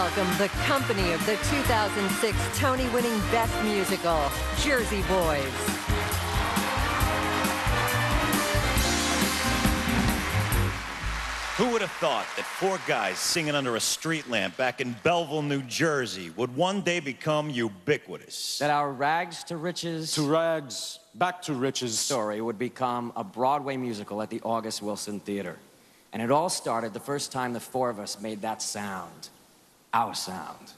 welcome the company of the 2006 Tony-winning Best Musical, Jersey Boys. Who would have thought that four guys singing under a street lamp back in Belleville, New Jersey would one day become ubiquitous? That our rags to riches To rags, back to riches. story would become a Broadway musical at the August Wilson Theater. And it all started the first time the four of us made that sound. Our sound.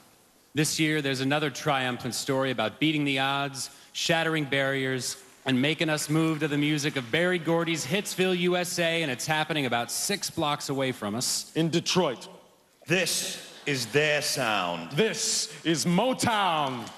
This year, there's another triumphant story about beating the odds, shattering barriers, and making us move to the music of Berry Gordy's Hitsville, USA, and it's happening about six blocks away from us. In Detroit. This is their sound. This is Motown.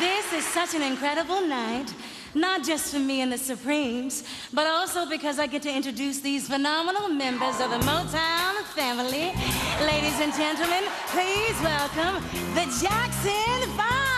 This is such an incredible night, not just for me and the Supremes, but also because I get to introduce these phenomenal members of the Motown family. Ladies and gentlemen, please welcome the Jackson Five.